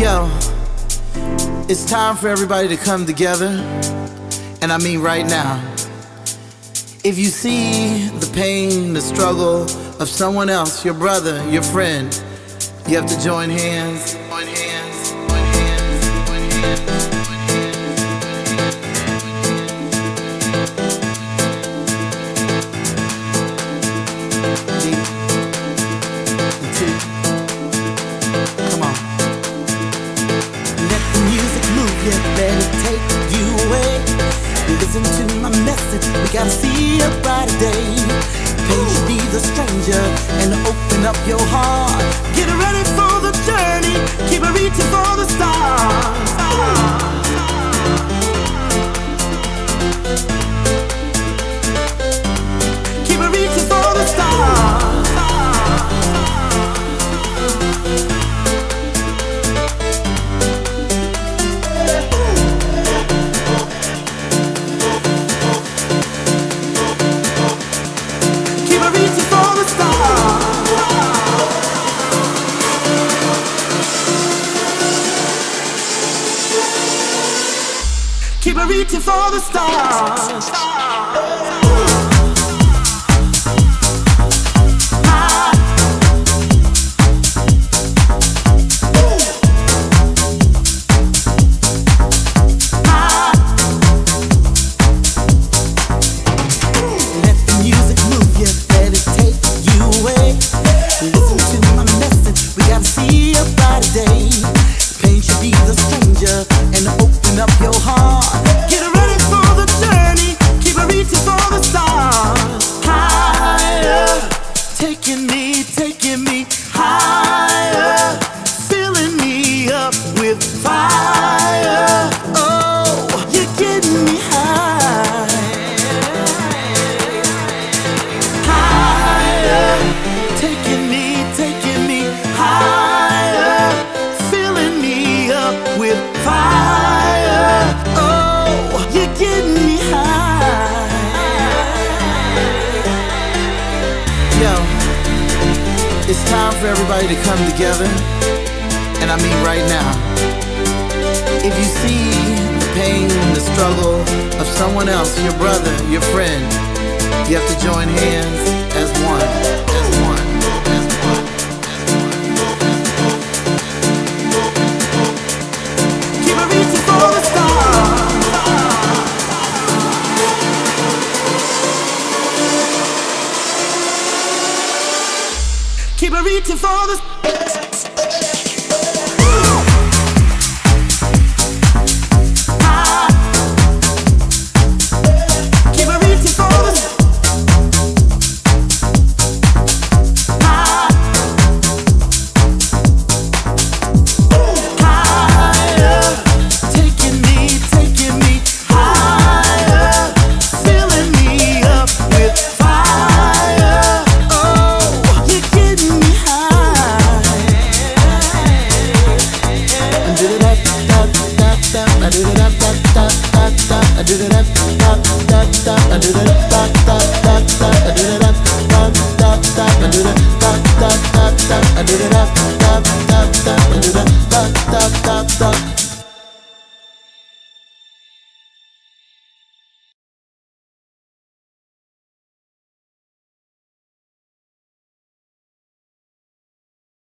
Yo, it's time for everybody to come together, and I mean right now. If you see the pain, the struggle of someone else, your brother, your friend, you have to join hands. Join hands. Join hands. Join hands. Listen to my message, we gotta see a brighter day. Pain be the stranger and open up your heart. Get ready Keep reaching for the stars. Everybody to come together, and I mean right now. If you see the pain, and the struggle of someone else, your brother, your friend, you have to join hands as one, as one, Reaching for the I